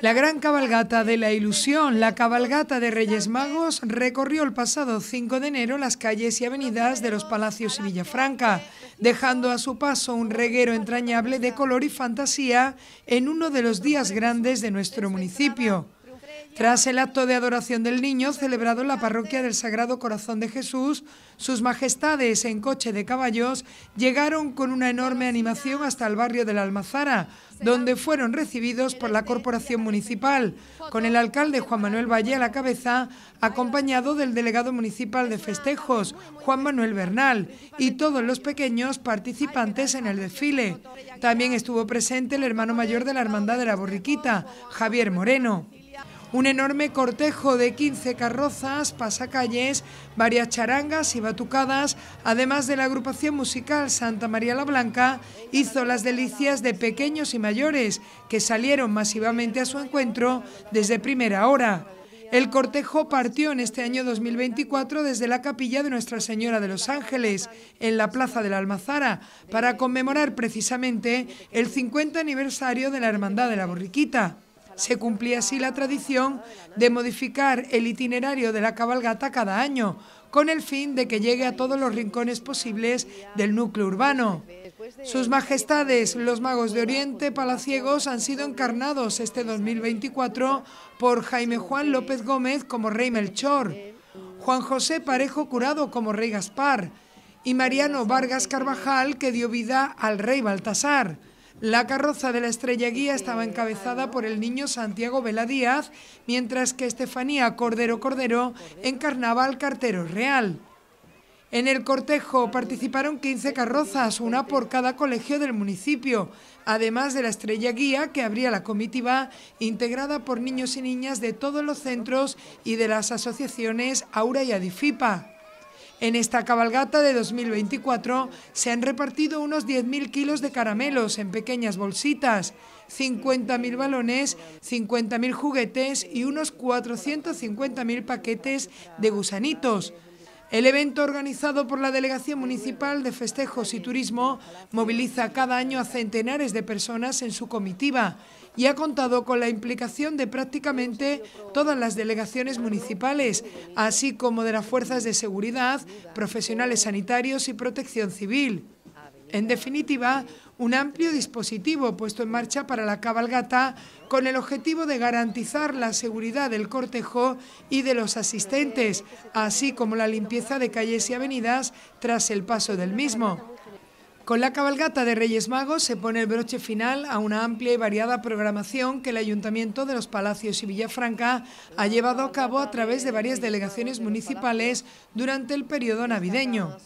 La gran cabalgata de la ilusión, la cabalgata de Reyes Magos, recorrió el pasado 5 de enero las calles y avenidas de los Palacios y Villafranca, dejando a su paso un reguero entrañable de color y fantasía en uno de los días grandes de nuestro municipio. Tras el acto de adoración del niño celebrado en la parroquia del Sagrado Corazón de Jesús, sus majestades en coche de caballos llegaron con una enorme animación hasta el barrio de la Almazara, donde fueron recibidos por la corporación municipal, con el alcalde Juan Manuel Valle a la cabeza, acompañado del delegado municipal de festejos, Juan Manuel Bernal, y todos los pequeños participantes en el desfile. También estuvo presente el hermano mayor de la Hermandad de la Borriquita, Javier Moreno. Un enorme cortejo de 15 carrozas, pasacalles, varias charangas y batucadas, además de la agrupación musical Santa María la Blanca, hizo las delicias de pequeños y mayores que salieron masivamente a su encuentro desde primera hora. El cortejo partió en este año 2024 desde la capilla de Nuestra Señora de los Ángeles, en la Plaza de la Almazara, para conmemorar precisamente el 50 aniversario de la Hermandad de la Borriquita. Se cumplía así la tradición de modificar el itinerario de la cabalgata cada año, con el fin de que llegue a todos los rincones posibles del núcleo urbano. Sus majestades, los magos de Oriente palaciegos, han sido encarnados este 2024 por Jaime Juan López Gómez como rey Melchor, Juan José Parejo Curado como rey Gaspar y Mariano Vargas Carvajal que dio vida al rey Baltasar. La carroza de la estrella guía estaba encabezada por el niño Santiago Vela Díaz, mientras que Estefanía Cordero Cordero encarnaba al cartero real. En el cortejo participaron 15 carrozas, una por cada colegio del municipio, además de la estrella guía que abría la comitiva integrada por niños y niñas de todos los centros y de las asociaciones Aura y Adifipa. En esta cabalgata de 2024 se han repartido unos 10.000 kilos de caramelos en pequeñas bolsitas, 50.000 balones, 50.000 juguetes y unos 450.000 paquetes de gusanitos. El evento organizado por la Delegación Municipal de Festejos y Turismo moviliza cada año a centenares de personas en su comitiva y ha contado con la implicación de prácticamente todas las delegaciones municipales, así como de las fuerzas de seguridad, profesionales sanitarios y protección civil. En definitiva, un amplio dispositivo puesto en marcha para la cabalgata con el objetivo de garantizar la seguridad del cortejo y de los asistentes, así como la limpieza de calles y avenidas tras el paso del mismo. Con la cabalgata de Reyes Magos se pone el broche final a una amplia y variada programación que el Ayuntamiento de los Palacios y Villafranca ha llevado a cabo a través de varias delegaciones municipales durante el periodo navideño.